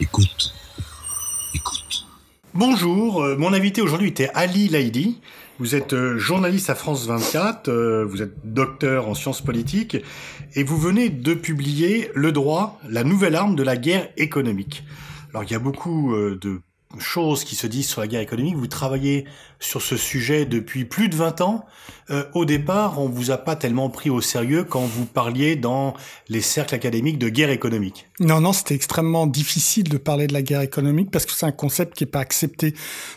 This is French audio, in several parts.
Écoute. Écoute. Bonjour, euh, mon invité aujourd'hui était Ali Laïdi. Vous êtes euh, journaliste à France 24, euh, vous êtes docteur en sciences politiques et vous venez de publier Le droit, la nouvelle arme de la guerre économique. Alors il y a beaucoup de choses qui se disent sur la guerre économique. Vous travaillez sur ce sujet depuis plus de 20 ans. Euh, au départ, on vous a pas tellement pris au sérieux quand vous parliez dans les cercles académiques de guerre économique. Non, non, c'était extrêmement difficile de parler de la guerre économique parce que c'est un concept qui n'est pas accepté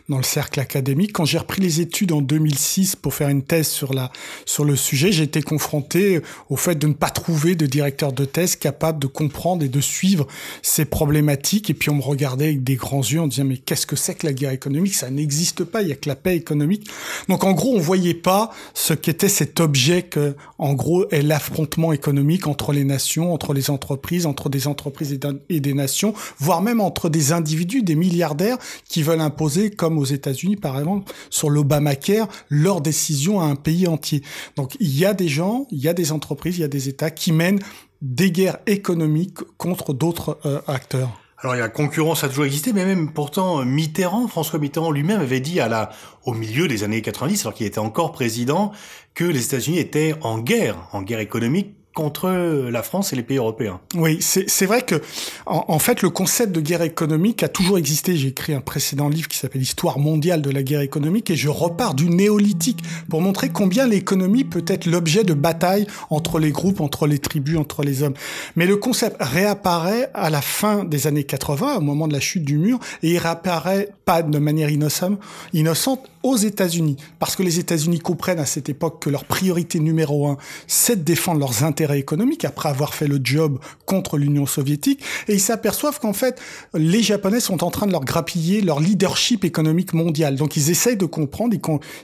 dans le cercle académique. Quand j'ai repris les études en 2006 pour faire une thèse sur la sur le sujet, j'ai été confronté au fait de ne pas trouver de directeur de thèse capable de comprendre et de suivre ces problématiques. Et puis on me regardait avec des grands yeux en disant mais qu'est-ce que c'est que la guerre économique? Ça n'existe pas. Il y a que la paix économique. Donc en gros, on voyait pas ce qu'était cet objet que, en gros, est l'affrontement économique entre les nations, entre les entreprises, entre des entreprises et des nations, voire même entre des individus, des milliardaires qui veulent imposer, comme aux États-Unis par exemple, sur l'Obamacare, leur décision à un pays entier. Donc il y a des gens, il y a des entreprises, il y a des États qui mènent des guerres économiques contre d'autres euh, acteurs. Alors, la concurrence a toujours existé, mais même pourtant Mitterrand, François Mitterrand lui-même avait dit à la, au milieu des années 90, alors qu'il était encore président, que les États-Unis étaient en guerre, en guerre économique contre la France et les pays européens. Oui, c'est vrai que en, fait le concept de guerre économique a toujours existé. J'ai écrit un précédent livre qui s'appelle Histoire mondiale de la guerre économique et je repars du néolithique pour montrer combien l'économie peut être l'objet de batailles entre les groupes, entre les tribus, entre les hommes. Mais le concept réapparaît à la fin des années 80, au moment de la chute du mur, et il réapparaît pas de manière innocente aux États-Unis, parce que les États-Unis comprennent à cette époque que leur priorité numéro un, c'est de défendre leurs intérêts économiques après avoir fait le job contre l'Union soviétique, et ils s'aperçoivent qu'en fait, les Japonais sont en train de leur grappiller leur leadership économique mondial. Donc ils essayent de comprendre,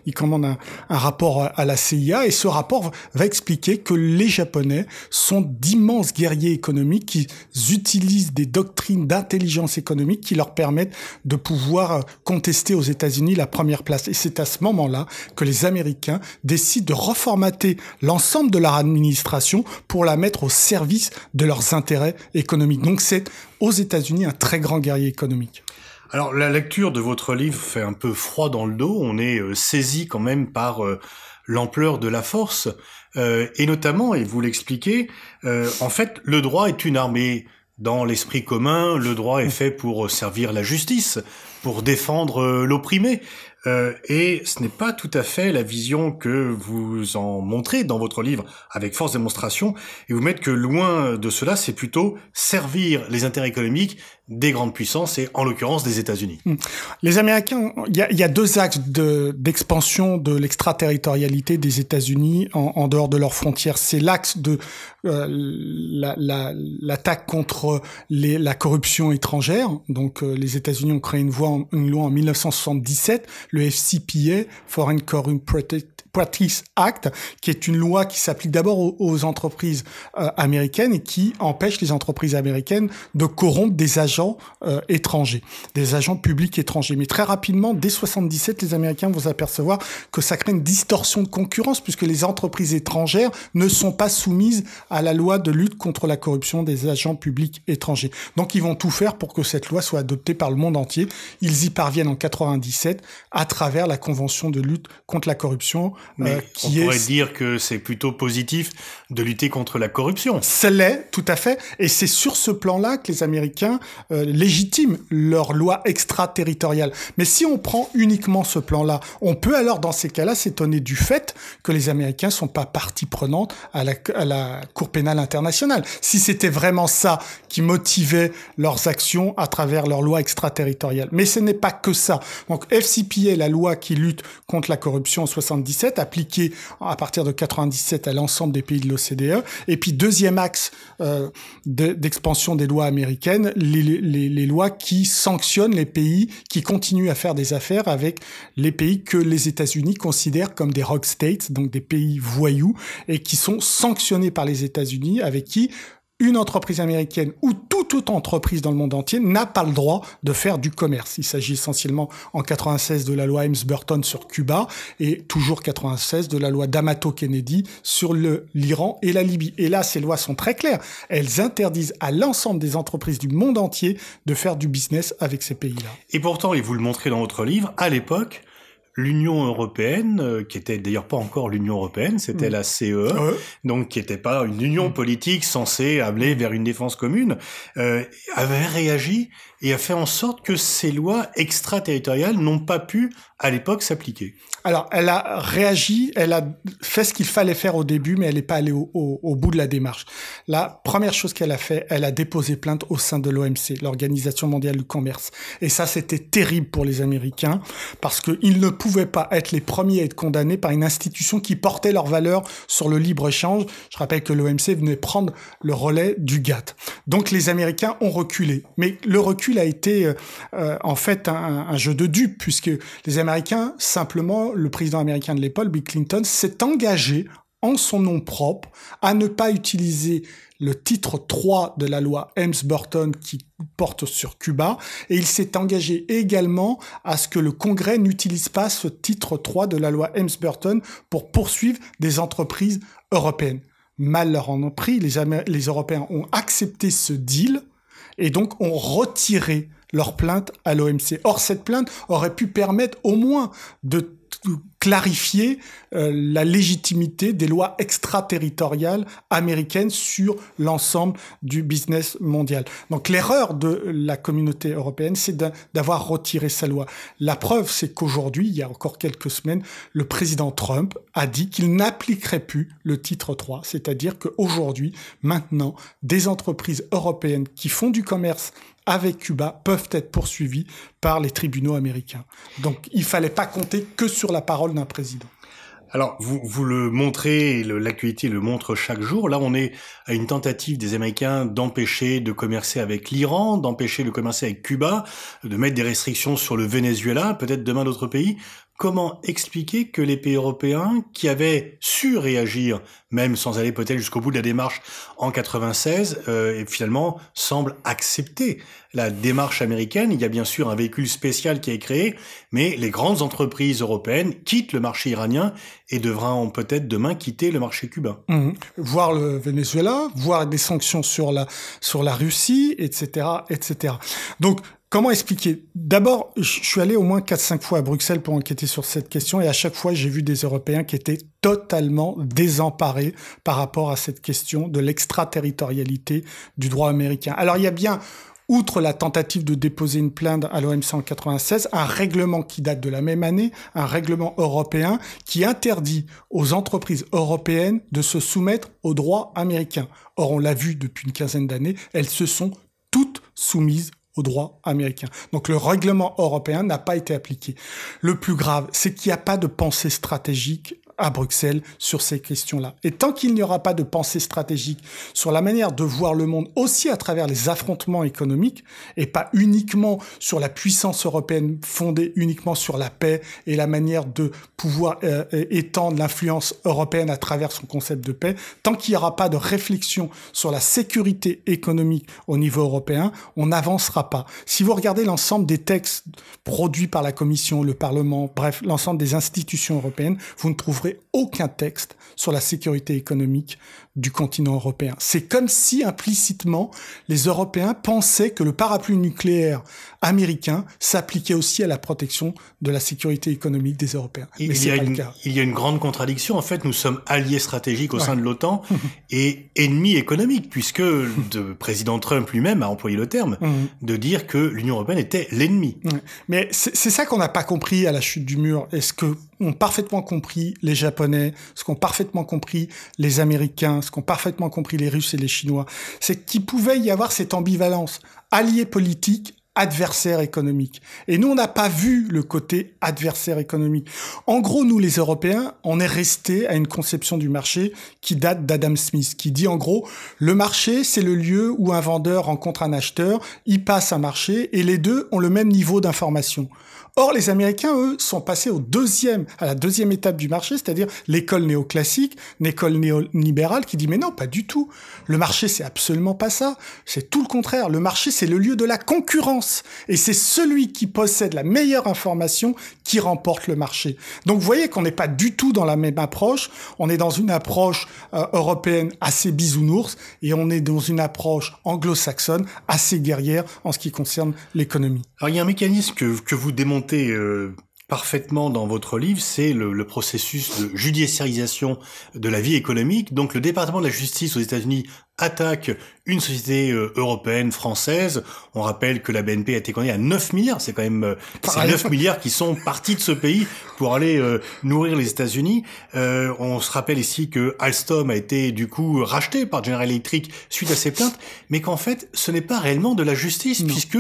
ils, commandent un, rapport à la CIA, et ce rapport va expliquer que les Japonais sont d'immenses guerriers économiques qui utilisent des doctrines d'intelligence économique qui leur permettent de pouvoir contester aux États-Unis la première place. Et c'est à ce moment-là que les Américains décident de reformater l'ensemble de leur administration pour la mettre au service de leurs intérêts économiques. Donc c'est aux États-Unis un très grand guerrier économique. Alors la lecture de votre livre fait un peu froid dans le dos, on est euh, saisi quand même par euh, l'ampleur de la force, euh, et notamment, et vous l'expliquez, en fait le droit est une armée. Dans l'esprit commun, le droit est fait pour servir la justice, pour défendre l'opprimé. Euh, et ce n'est pas tout à fait la vision que vous en montrez dans votre livre avec force démonstration. Et vous mettez que loin de cela, c'est plutôt servir les intérêts économiques des grandes puissances et en l'occurrence des États-Unis. Hmm. Les Américains, il y y a, deux axes d'expansion de, l'extraterritorialité des États-Unis en, en, dehors de leurs frontières. C'est l'axe de euh, l'attaque la, contre les, la corruption étrangère. Donc euh, les États-Unis ont créé une, voie, une loi en 1977 le FCPA, Foreign Corrupt Practice Act, qui est une loi qui s'applique d'abord aux, entreprises euh, américaines et qui empêche les entreprises américaines de corrompre des agents euh, étrangers, des agents publics étrangers. Mais très rapidement, dès 77, les Américains vont s'apercevoir que ça crée une distorsion de concurrence puisque les entreprises étrangères ne sont pas soumises à la loi de lutte contre la corruption des agents publics étrangers. Donc ils vont tout faire pour que cette loi soit adoptée par le monde entier. Ils y parviennent en 97 à travers la Convention de lutte contre la corruption. Mais euh, qui on pourrait dire que c'est plutôt positif de lutter contre la corruption. Ça l'est, tout à fait. Et c'est sur ce plan-là que les Américains euh, légitiment leur loi extraterritoriale. Mais si on prend uniquement ce plan-là, on peut alors, dans ces cas-là, s'étonner du fait que les Américains sont pas partie prenante à la, à la Cour pénale internationale. Si c'était vraiment ça qui motivait leurs actions à travers leur loi extraterritoriale. Mais ce n'est pas que ça. Donc FCPA, la loi qui lutte contre la corruption en 77, appliquée à partir de 97 à l'ensemble des pays de l'OCDE. Et puis deuxième axe euh, d'expansion des lois américaines, les, les, les lois qui sanctionnent les pays qui continuent à faire des affaires avec les pays que les États-Unis considèrent comme des rock states, donc des pays voyous, et qui sont sanctionnés par les États-Unis, avec qui une entreprise américaine ou toute autre entreprise dans le monde entier n'a pas le droit de faire du commerce. Il s'agit essentiellement en 96 de la loi Helms-Burton sur Cuba et toujours 96 de la loi D'Amato Kennedy sur l'Iran et la Libye. Et là, ces lois sont très claires. Elles interdisent à l'ensemble des entreprises du monde entier de faire du business avec ces pays-là. Et pourtant, et vous le montrez dans votre livre, à l'époque, l'Union européenne, euh, qui était d'ailleurs pas encore l'Union européenne, c'était mm. la CE, e, donc qui n'était pas une union mm. politique censée aller vers une défense commune, euh, avait réagi et a fait en sorte que ces lois extraterritoriales n'ont pas pu à l'époque s'appliquer. Alors, elle a réagi, elle a fait ce qu'il fallait faire au début, mais elle n'est pas allée au, au, bout de la démarche. La première chose qu'elle a fait, elle a déposé plainte au sein de l'OMC, l'Organisation mondiale du commerce. Et ça, c'était terrible pour les Américains, parce qu'ils ne pouvaient pas être les premiers à être condamnés par une institution qui portait leurs valeurs sur le libre-échange. Je rappelle que l'OMC venait prendre le relais du GATT. Donc, les Américains ont reculé. Mais le recul a été, euh, euh, en fait, un, un jeu de dupes, puisque les Américains, simplement, le président américain de l'époque, Bill Clinton, s'est engagé en son nom propre à ne pas utiliser le titre 3 de la loi Helms-Burton qui porte sur Cuba et il s'est engagé également à ce que le Congrès n'utilise pas ce titre 3 de la loi Helms-Burton pour poursuivre des entreprises européennes. Mal leur en ont pris, les, les Européens ont accepté ce deal et donc ont retiré leur plainte à l'OMC. Or, cette plainte aurait pu permettre au moins de clarifier euh, la légitimité des lois extraterritoriales américaines sur l'ensemble du business mondial. Donc l'erreur de la communauté européenne, c'est d'avoir retiré sa loi. La preuve, c'est qu'aujourd'hui, il y a encore quelques semaines, le président Trump a dit qu'il n'appliquerait plus le titre 3, c'est-à-dire qu'aujourd'hui, maintenant, des entreprises européennes qui font du commerce avec Cuba peuvent être poursuivis par les tribunaux américains. Donc il fallait pas compter que sur la parole d'un président. Alors, vous, vous le montrez, l'actualité le montre chaque jour. Là, on est à une tentative des Américains d'empêcher de commercer avec l'Iran, d'empêcher de commercer avec Cuba, de mettre des restrictions sur le Venezuela, peut-être demain d'autres pays comment expliquer que les pays européens qui avaient su réagir, même sans aller peut-être jusqu'au bout de la démarche en 96, euh, finalement semblent accepter la démarche américaine. Il y a bien sûr un véhicule spécial qui est créé, mais les grandes entreprises européennes quittent le marché iranien et devront peut-être demain quitter le marché cubain. Mmh. Voir le Venezuela, voir des sanctions sur la sur la Russie, etc., etc. Donc Comment expliquer? D'abord, je suis allé au moins 4-5 fois à Bruxelles pour enquêter sur cette question et à chaque fois, j'ai vu des Européens qui étaient totalement désemparés par rapport à cette question de l'extraterritorialité du droit américain. Alors, il y a bien, outre la tentative de déposer une plainte à l'OMC en 96, un règlement qui date de la même année, un règlement européen qui interdit aux entreprises européennes de se soumettre au droit américain. Or, on l'a vu depuis une quinzaine d'années, elles se sont toutes soumises au droit américain. Donc le règlement européen n'a pas été appliqué. Le plus grave, c'est qu'il n'y a pas de pensée stratégique à Bruxelles sur ces questions-là. Et tant qu'il n'y aura pas de pensée stratégique sur la manière de voir le monde aussi à travers les affrontements économiques et pas uniquement sur la puissance européenne fondée uniquement sur la paix et la manière de pouvoir euh, étendre l'influence européenne à travers son concept de paix, tant qu'il n'y aura pas de réflexion sur la sécurité économique au niveau européen, on n'avancera pas. Si vous regardez l'ensemble des textes produits par la Commission, le Parlement, bref, l'ensemble des institutions européennes, vous ne trouverez aucun texte sur la sécurité économique du continent européen. C'est comme si implicitement les Européens pensaient que le parapluie nucléaire américain s'appliquait aussi à la protection de la sécurité économique des Européens. Mais il, y a une, il y a une grande contradiction. En fait, nous sommes alliés stratégiques au sein de l'OTAN et ennemis économiques, puisque le président Trump lui-même a employé le terme mhm. de dire que l'Union européenne était l'ennemi. Mais c'est ça qu'on n'a pas compris à la chute du mur. Est-ce que ont parfaitement compris les Japonais, ce qu'ont parfaitement compris les Américains, ce qu'ont parfaitement compris les Russes et les Chinois, c'est qu'il pouvait y avoir cette ambivalence, allié politique, adversaire économique. Et nous, on n'a pas vu le côté adversaire économique. En gros, nous, les Européens, on est resté à une conception du marché qui date d'Adam Smith, qui dit en gros, le marché, c'est le lieu où un vendeur rencontre un acheteur, il passe un marché, et les deux ont le même niveau d'information. Or, les Américains, eux, sont passés au deuxième, à la deuxième étape du marché, c'est-à-dire l'école néoclassique, l'école néolibérale qui dit mais non, pas du tout. Le marché, c'est absolument pas ça. C'est tout le contraire. Le marché, c'est le lieu de la concurrence. Et c'est celui qui possède la meilleure information qui remporte le marché. Donc, vous voyez qu'on n'est pas du tout dans la même approche. On est dans une approche euh, européenne assez bisounours et on est dans une approche anglo-saxonne assez guerrière en ce qui concerne l'économie. Alors, il y a un mécanisme que, vous démontez euh, parfaitement dans votre livre, c'est le, le, processus de judiciarisation de la vie économique. Donc le département de la justice aux États-Unis attaque une société euh, européenne, française. On rappelle que la BNP a été condamnée à 9 milliards. C'est quand même euh, c'est 9 milliards qui sont partis de ce pays pour aller euh, nourrir les États-Unis. on se rappelle ici que Alstom a été du coup racheté par General Electric suite à ces plaintes, mais qu'en fait ce n'est pas réellement de la justice puisque,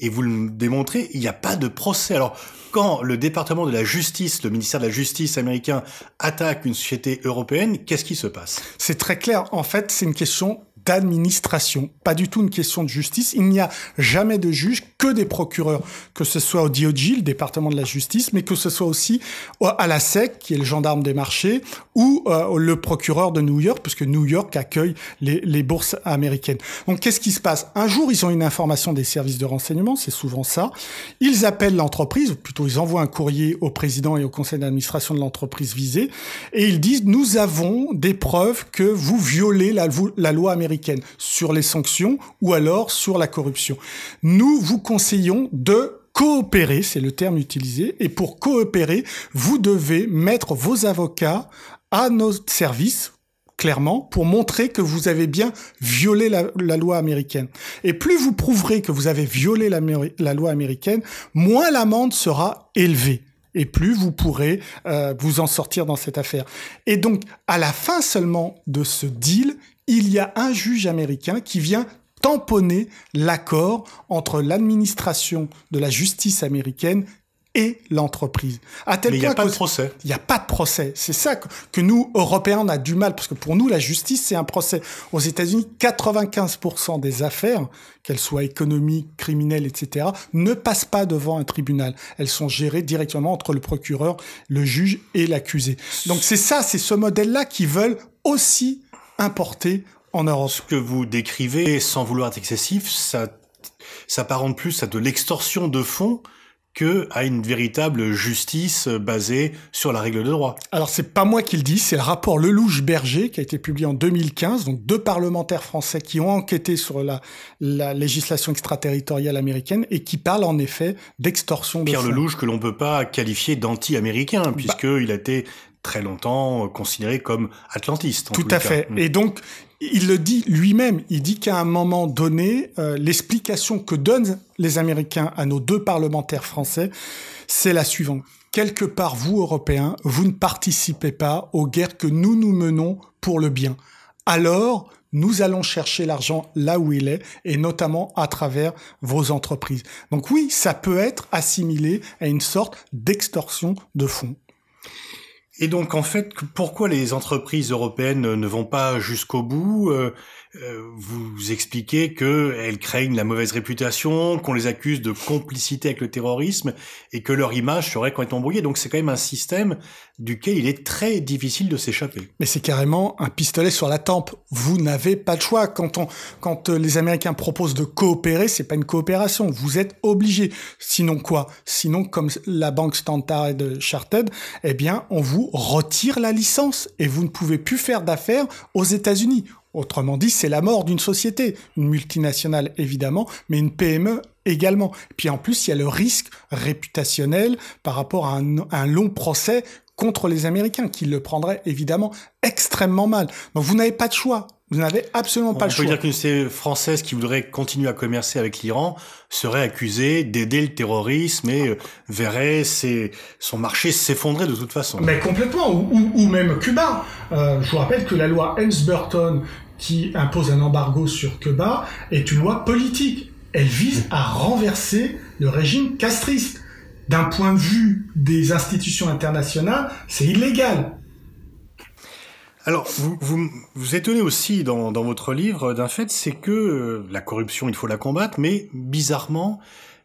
et vous le démontrez, il n'y a pas de procès. Alors quand le département de la justice, le ministère de la justice américain attaque une société européenne, qu'est-ce qui se passe? C'est très clair. En fait, c'est une question d'administration, pas du tout une question de justice. Il n'y a jamais de juge, que des procureurs, que ce soit au DOJ, le département de la justice, mais que ce soit aussi à la SEC, qui est le gendarme des marchés, ou euh, le procureur de New York, puisque New York accueille les, les bourses américaines. Donc qu'est-ce qui se passe? Un jour, ils ont une information des services de renseignement, c'est souvent ça. Ils appellent l'entreprise, ou plutôt ils envoient un courrier au président et au conseil d'administration de l'entreprise visée, et ils disent, nous avons des preuves que vous violez la, la loi américaine sur les sanctions ou alors sur la corruption. Nous vous conseillons de coopérer, c'est le terme utilisé, et pour coopérer, vous devez mettre vos avocats à nos services, clairement, pour montrer que vous avez bien violé la, loi américaine. Et plus vous prouverez que vous avez violé la, loi américaine, moins l'amende sera élevée et plus vous pourrez euh, vous en sortir dans cette affaire. Et donc, à la fin seulement de ce deal, il y a un juge américain qui vient tamponner l'accord entre l'administration de la justice américaine et l'entreprise. À tel Mais il n'y a pas de procès. Il n'y a pas de procès. C'est ça que, nous, Européens, on a du mal, parce que pour nous, la justice, c'est un procès. Aux États-Unis, 95% des affaires, qu'elles soient économiques, criminelles, etc., ne passent pas devant un tribunal. Elles sont gérées directement entre le procureur, le juge et l'accusé. Donc c'est ça, c'est ce modèle-là qui veulent aussi importé en Europe. Ce que vous décrivez, sans vouloir être excessif, ça s'apparente plus à de l'extorsion de fonds que à une véritable justice basée sur la règle de droit. Alors c'est pas moi qui le dis, c'est le rapport Lelouch-Berger qui a été publié en 2015, donc deux parlementaires français qui ont enquêté sur la, la législation extraterritoriale américaine et qui parlent en effet d'extorsion de Pierre Lelouch que l'on peut pas qualifier d'anti-américain bah puisqu'il a été très longtemps considéré comme atlantiste. tout à fait. Mm. Et donc, il le dit lui-même. Il dit qu'à un moment donné, euh, l'explication que donnent les Américains à nos deux parlementaires français, c'est la suivante. Quelque part, vous, Européens, vous ne participez pas aux guerres que nous nous menons pour le bien. Alors, nous allons chercher l'argent là où il est, et notamment à travers vos entreprises. Donc oui, ça peut être assimilé à une sorte d'extorsion de fonds. Et donc, en fait, pourquoi les entreprises européennes ne vont pas jusqu'au bout euh, vous expliquez qu'elles craignent la mauvaise réputation, qu'on les accuse de complicité avec le terrorisme et que leur image serait complètement brouillée. Donc c'est quand même un système duquel il est très difficile de s'échapper. Mais c'est carrément un pistolet sur la tempe. Vous n'avez pas de choix. Quand, on, quand euh, les Américains proposent de coopérer, c'est pas une coopération. Vous êtes obligé. Sinon quoi? Sinon, comme la banque Standard Chartered, eh bien, on vous retire la licence et vous ne pouvez plus faire d'affaires aux États-Unis. Autrement dit, c'est la mort d'une société, une multinationale évidemment, mais une PME également. Puis en plus, il y a le risque réputationnel par rapport à un, long procès contre les Américains, qui le prendraient évidemment extrêmement mal. Donc vous n'avez pas de choix. Vous n'avez absolument pas le choix. On peut dire qu'une société française qui voudrait continuer à commercer avec l'Iran serait accusée d'aider le terrorisme et euh, verrait ses, son marché s'effondrer de toute façon. Mais complètement, ou, ou, même Cuba. Euh, je vous rappelle que la loi Helms-Burton qui impose un embargo sur Cuba est une loi politique. Elle vise à renverser le régime castriste. D'un point de vue des institutions internationales, c'est illégal. Alors, vous, vous étonnez aussi dans, votre livre d'un fait, c'est que euh, la corruption, il faut la combattre, mais bizarrement,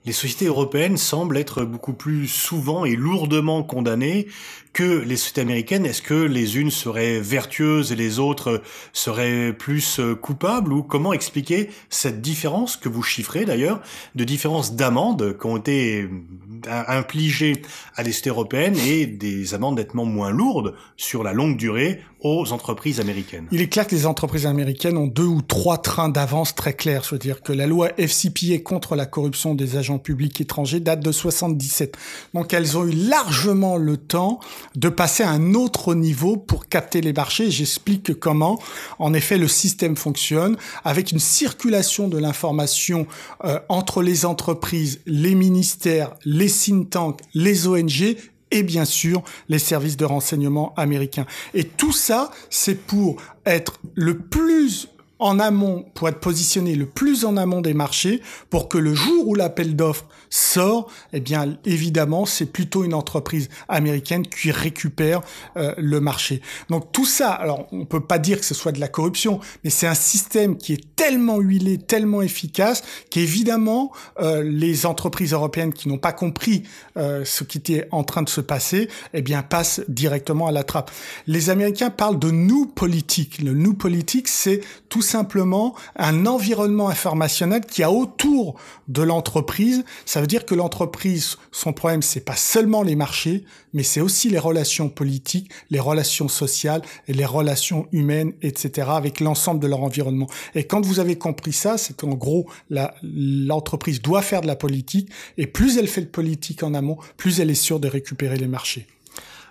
les sociétés européennes semblent être beaucoup plus souvent et lourdement condamnées que les sociétés américaines. Est-ce que les unes seraient vertueuses et les autres seraient plus euh, coupables? Ou comment expliquer cette différence que vous chiffrez d'ailleurs de différence d'amendes qui ont été euh, infligées à des sociétés européennes et des amendes nettement moins lourdes sur la longue durée aux entreprises américaines. Il est clair que les entreprises américaines ont deux ou trois trains d'avance très clairs. Je veux dire que la loi FCPA contre la corruption des agents publics étrangers date de 77. Donc elles ont eu largement le temps de passer à un autre niveau pour capter les marchés. J'explique comment, en effet, le système fonctionne avec une circulation de l'information euh, entre les entreprises, les ministères, les think tanks, les ONG et bien sûr les services de renseignement américains. Et tout ça, c'est pour être le plus en amont, pour être positionné le plus en amont des marchés, pour que le jour où l'appel d'offres sort, eh bien évidemment c'est plutôt une entreprise américaine qui récupère euh, le marché. Donc tout ça, alors on peut pas dire que ce soit de la corruption, mais c'est un système qui est tellement huilé, tellement efficace qu'évidemment euh, les entreprises européennes qui n'ont pas compris euh, ce qui était en train de se passer, eh bien passent directement à la trappe. Les Américains parlent de nous politique. Le nous politique, c'est tout simplement un environnement informationnel qui a autour de l'entreprise. Veut dire que l'entreprise, son problème, c'est pas seulement les marchés, mais c'est aussi les relations politiques, les relations sociales et les relations humaines, etc., avec l'ensemble de leur environnement. Et quand vous avez compris ça, c'est qu'en gros, l'entreprise doit faire de la politique, et plus elle fait de politique en amont, plus elle est sûre de récupérer les marchés.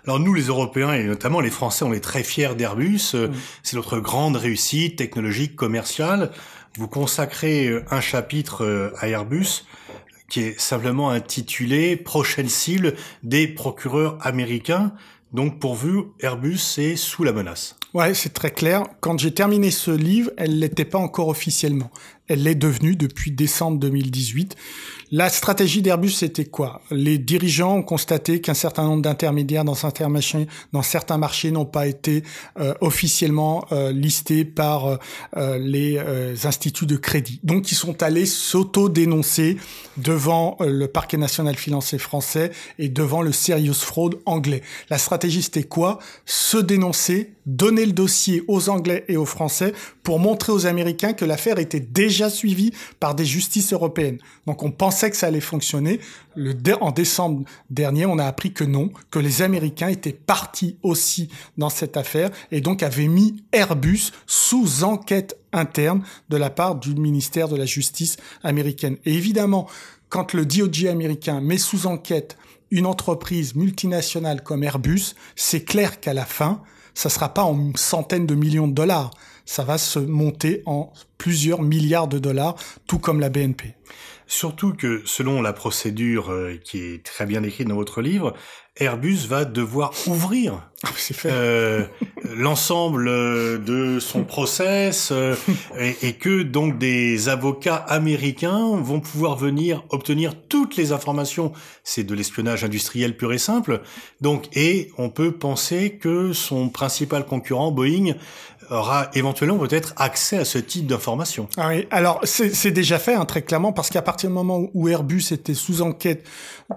Alors nous, les Européens et notamment les Français, on est très fiers d'Airbus. Euh, mm. C'est notre grande réussite technologique, commerciale. Vous consacrez euh, un chapitre euh, à Airbus qui est simplement intitulé Prochaine cible des procureurs américains. Donc pour vous, Airbus est sous la menace. Ouais, c'est très clair. Quand j'ai terminé ce livre, elle l'était pas encore officiellement. Elle l'est devenue depuis décembre 2018. La stratégie d'Airbus, c'était quoi? Les dirigeants ont constaté qu'un certain nombre d'intermédiaires dans certains marchés, n'ont pas été euh, officiellement euh, listés par euh, les instituts de crédit. Donc, ils sont allés s'auto-dénoncer devant le parquet national financier français et devant le Serious Fraud anglais. La stratégie, c'était quoi? Se dénoncer, donner le dossier aux Anglais et aux Français pour montrer aux Américains que l'affaire était déjà suivie par des justices européennes. Donc, on pensait que ça allait fonctionner. En décembre dernier, on a appris que non, que les Américains étaient partis aussi dans cette affaire et donc avaient mis Airbus sous enquête interne de la part du ministère de la Justice américaine. Et évidemment, quand le DOJ américain met sous enquête une entreprise multinationale comme Airbus, c'est clair qu'à la fin, ça sera pas en centaines de millions de dollars, ça va se monter en plusieurs milliards de dollars, tout comme la BNP. Surtout que selon la procédure euh, qui est très bien décrite dans votre livre, Airbus va devoir ouvrir ah, euh, l'ensemble euh, de son process euh, et, et, que donc des avocats américains vont pouvoir venir obtenir toutes les informations. C'est de l'espionnage industriel pur et simple. Donc et on peut penser que son principal concurrent Boeing aura éventuellement peut-être accès à ce type d'informations. Ah oui, alors c'est déjà fait hein, très clairement parce qu'à partir du moment où Airbus était sous enquête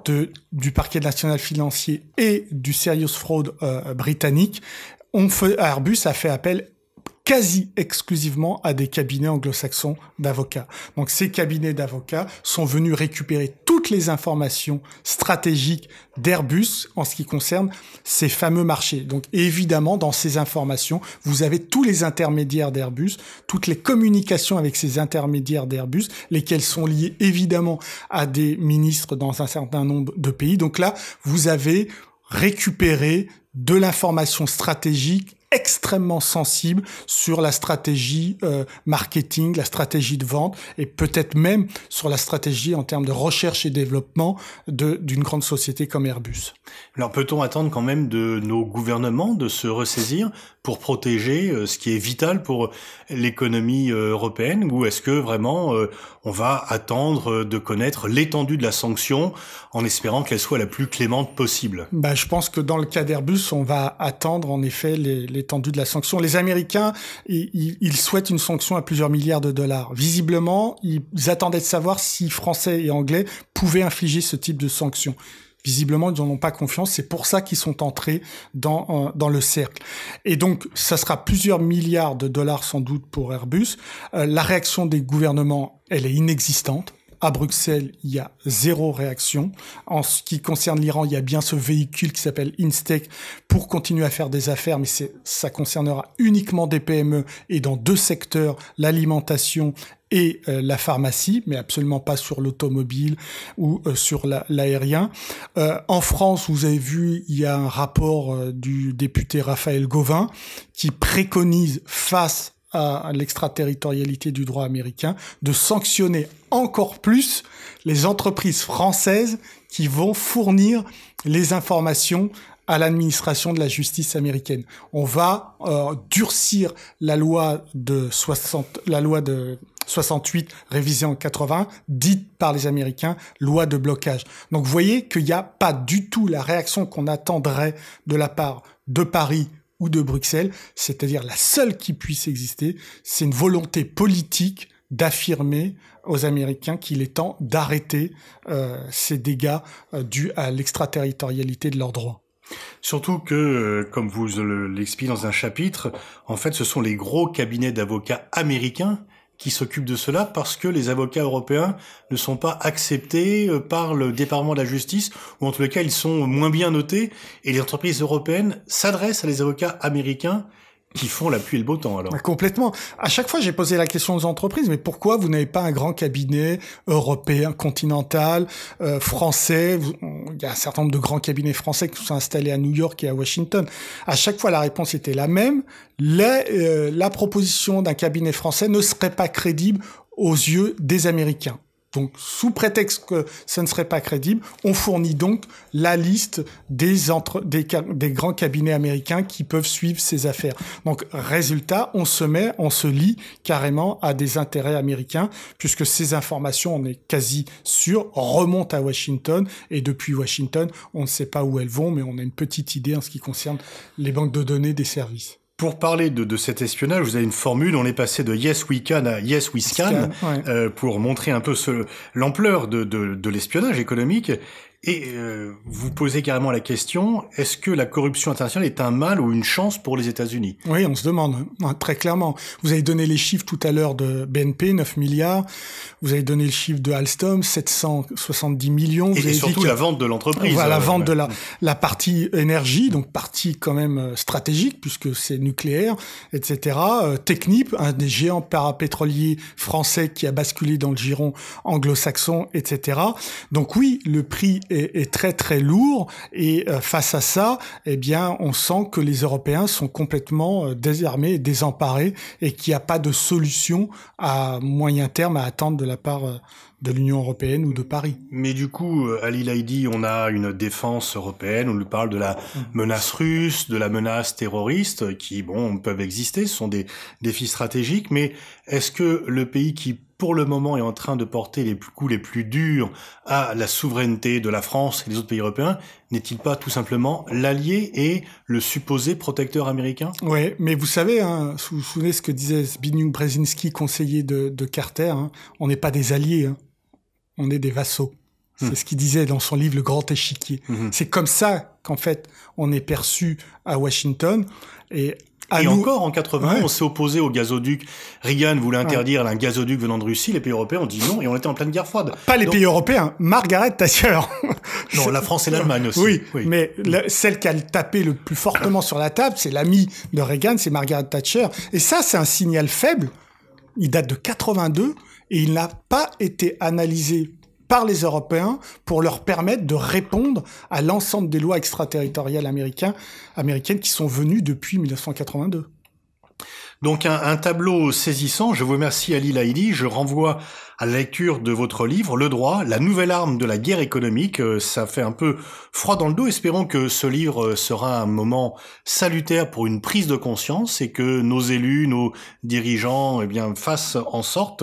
de, du parquet national financier et du Serious Fraud euh, britannique, on fait, Airbus a fait appel quasi exclusivement à des cabinets anglo-saxons d'avocats. Donc ces cabinets d'avocats sont venus récupérer toutes les informations stratégiques d'Airbus en ce qui concerne ces fameux marchés. Donc évidemment, dans ces informations, vous avez tous les intermédiaires d'Airbus, toutes les communications avec ces intermédiaires d'Airbus, lesquels sont liés évidemment à des ministres dans un certain nombre de pays. Donc là, vous avez récupéré de l'information stratégique extrêmement sensible sur la stratégie euh, marketing, la stratégie de vente et peut-être même sur la stratégie en termes de recherche et développement d'une grande société comme Airbus. Alors peut-on attendre quand même de nos gouvernements de se ressaisir pour protéger euh, ce qui est vital pour l'économie euh, européenne ou est-ce que vraiment on va attendre de connaître l'étendue de la sanction en espérant qu'elle soit la plus clémente possible? Bah, Je pense que dans le cas d'Airbus, on va attendre en effet l'étendue de la sanction. Les Américains, ils, souhaitent une sanction à plusieurs milliards de dollars. Visiblement, ils attendaient de savoir si Français et Anglais pouvaient infliger ce type de sanctions. Visiblement, ils n'en ont pas confiance. C'est pour ça qu'ils sont entrés dans, euh, le cercle. Et donc, ça sera plusieurs milliards de dollars sans doute pour Airbus. Euh, la réaction des gouvernements, elle est inexistante. À Bruxelles, il y a zéro réaction. En ce qui concerne l'Iran, il y a bien ce véhicule qui s'appelle Instec pour continuer à faire des affaires, mais ça concernera uniquement des PME et dans deux secteurs, l'alimentation et euh, la pharmacie, mais absolument pas sur l'automobile ou euh, sur l'aérien. Euh, en France, vous avez vu, il y a un rapport du député Raphaël Gauvin qui préconise face à l'extraterritorialité du droit américain de sanctionner encore plus les entreprises françaises qui vont fournir les informations à l'administration de la justice américaine. On va durcir la loi de 60, la loi de 68, révisée en 80, dite par les Américains loi de blocage. Donc vous voyez qu'il n'y a pas du tout la réaction qu'on attendrait de la part de Paris ou de Bruxelles, c'est-à-dire la seule qui puisse exister, c'est une volonté politique d'affirmer aux Américains qu'il est temps d'arrêter euh, ces dégâts euh, dus à l'extraterritorialité de leurs droits. Surtout que, euh, comme vous l'expliquez dans un chapitre, en fait, ce sont les gros cabinets d'avocats américains qui s'occupe de cela parce que les avocats européens ne sont pas acceptés euh, par le département de la justice ou en tout cas ils sont moins bien notés et les entreprises européennes s'adressent à les avocats américains qui font la beau temps alors. Complètement. À chaque fois, j'ai posé la question aux entreprises, mais pourquoi vous n'avez pas un grand cabinet européen, continental, euh, français? Il y a un certain nombre de grands cabinets français qui sont installés à New York et à Washington. À chaque fois, la réponse était la même. Euh, la proposition d'un cabinet français ne serait pas crédible aux yeux des Américains. Donc, sous prétexte que ce ne serait pas crédible, on fournit donc la liste des, entre, des, des, grands cabinets américains qui peuvent suivre ces affaires. Donc, résultat, on se met, on se lie carrément à des intérêts américains, puisque ces informations, on est quasi sûr, remontent à Washington, et depuis Washington, on ne sait pas où elles vont, mais on a une petite idée en ce qui concerne les banques de données des services. Pour parler de, de, cet espionnage, vous avez une formule, on est passé de Yes We Can à Yes We Scan, euh, pour montrer un peu l'ampleur de, de, de l'espionnage économique. Et euh, vous posez carrément la question, est-ce que la corruption internationale est un mal ou une chance pour les États-Unis? Oui, on se demande, hein, très clairement. Vous avez donné les chiffres tout à l'heure de BNP, 9 milliards. Vous avez donné le chiffre de Alstom, 770 millions. et, surtout la vente de l'entreprise. Voilà, la vente de la, la partie énergie, donc partie quand même euh, stratégique, puisque c'est nucléaire, etc. Euh, Technip, un des géants parapétroliers français qui a basculé dans le giron anglo-saxon, etc. Donc oui, le prix est est, très très lourd et euh, face à ça, eh bien, on sent que les Européens sont complètement euh, désarmés, désemparés et qu'il n'y a pas de solution à moyen terme à attendre de la part euh, de l'Union européenne ou de Paris. Mais du coup, Ali Laidi, on a une défense européenne, on nous parle de la mm. menace russe, de la menace terroriste, qui, bon, peuvent exister, ce sont des défis stratégiques, mais est-ce que le pays qui pour le moment est en train de porter les coups les plus durs à la souveraineté de la France et des autres pays européens, n'est-il pas tout simplement l'allié et le supposé protecteur américain? Oui, mais vous savez, hein, vous vous souvenez ce que disait Zbigniew Brzezinski, conseiller de, Carter, hein, on n'est pas des alliés, hein, on est des vassaux. C'est hmm. ce qu'il disait dans son livre Le Grand Échiquier. Hmm. C'est comme ça qu'en fait on est perçu à Washington. Et et encore en 80, on s'est opposé au gazoduc. Reagan voulait interdire un gazoduc venant de Russie. Les pays européens ont dit non et on était en pleine guerre froide. Pas les pays européens. Margaret Thatcher. non, la France et l'Allemagne aussi. Oui, mais celle qui a tapé le plus fortement sur la table, c'est l'ami de Reagan, c'est Margaret Thatcher. Et ça, c'est un signal faible. Il date de 82 et il n'a pas été analysé par les Européens pour leur permettre de répondre à l'ensemble des lois extraterritoriales américaines, qui sont venues depuis 1982. Donc un, un, tableau saisissant. Je vous remercie Ali Laïdi. Je renvoie à la lecture de votre livre Le droit, la nouvelle arme de la guerre économique. Euh, ça fait un peu froid dans le dos. Espérons que ce livre euh, sera un moment salutaire pour une prise de conscience et que nos élus, nos dirigeants, eh bien fassent en sorte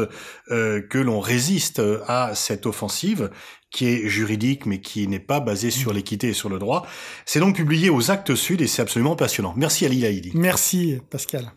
euh, que l'on résiste à cette offensive qui est juridique mais qui n'est pas basée sur l'équité et sur le droit. C'est donc publié aux Actes Sud et c'est absolument passionnant. Merci Ali Laïdi. Merci Pascal.